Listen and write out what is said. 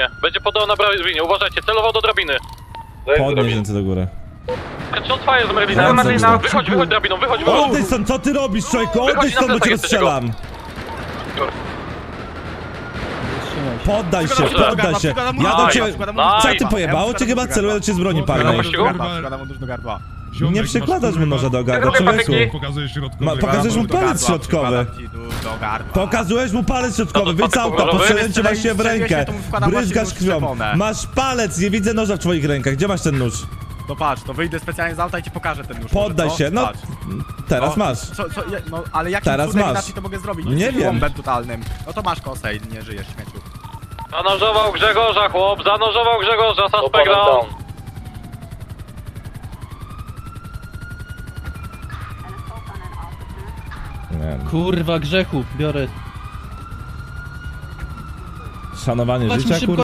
drabinie. Będzie podał na drabinie. Uważajcie, celował do drabiny. Podnieś ręce do góry. Shot fire z Merlina. Wychodź, wychodź drabiną, wychodź, wychodź. Odejdź stąd, co ty robisz, człowieku? Odejdź stąd, bo cię rozstrzelam. Poddaj się, poddaj się. Ja do ciebie... Co ty pojebało? Czy chyba celuję do ciebie z broni palnej? Przykładam mu nóż do gardła. Nie przykładasz mu noża do gardła, człowieku. Pokazujesz mu palec środkowy. Do gardła. Pokazujesz mu palec środkowy, auta, Dobra, postrzeliłem cię właśnie w rękę. to Bryzgasz krwią. Masz palec, nie widzę noża w twoich rękach. Gdzie masz ten nóż? No patrz, to wyjdę specjalnie z auta i ci pokażę ten nóż. Poddaj może, się, no Patrz. teraz No, masz. Co, co, no, ale jakim Teraz cudem masz. inaczej to mogę zrobić? Nie wiem. bombem totalnym. No to masz kosę i nie żyjesz śmieciu. Zanurzował Grzegorza, chłop, zanurzował Grzegorza, suspect down. Kurwa grzechu, biorę. Szanowanie Chodźmy życia, szybko kurwa.